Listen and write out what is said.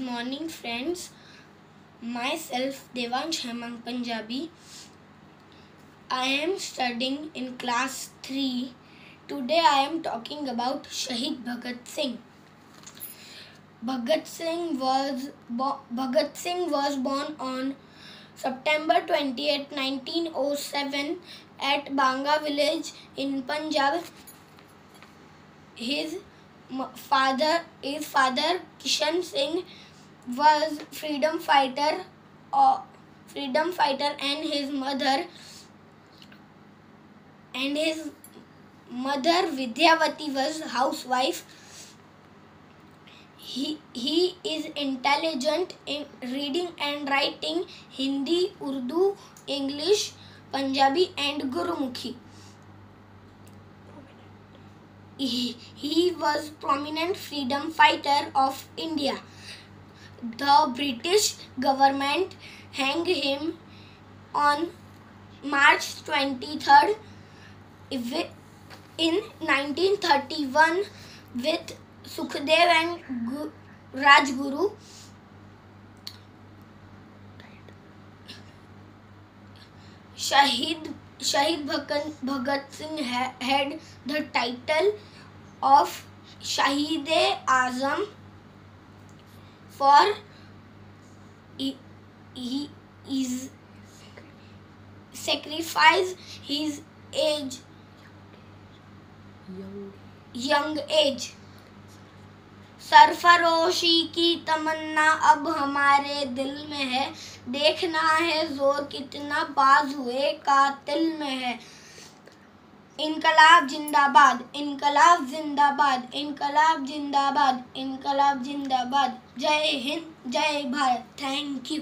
morning, friends. Myself, Devansh Hemang Punjabi. I am studying in class 3. Today I am talking about Shaheed Bhagat Singh. Bhagat Singh was Bhagat Singh was born on September 28, 1907 at Banga village in Punjab. His father, his father Kishan Singh was freedom fighter, uh, freedom fighter, and his mother and his mother Vidyavati was housewife. He, he is intelligent in reading and writing Hindi, Urdu, English, Punjabi, and Gurumukhi. He, he was prominent freedom fighter of India. The British government hanged him on March 23rd in 1931 with Sukhdev and Rajguru. Shahid Shahid Bhagat, Singh had the title of Shahid-e Azam for he, is sacrifice his age. Young age. सरफरोशी की तमन्ना अब हमारे दिल में है देखना है ज़ोर कितना बाज हुए कातिल में है इनकलाब जिंदाबाद इनकलाब जिंदाबाद इनकलाब जिंदाबाद इनकलाब जिंदाबाद। जय हिंद जय भारत। Thank you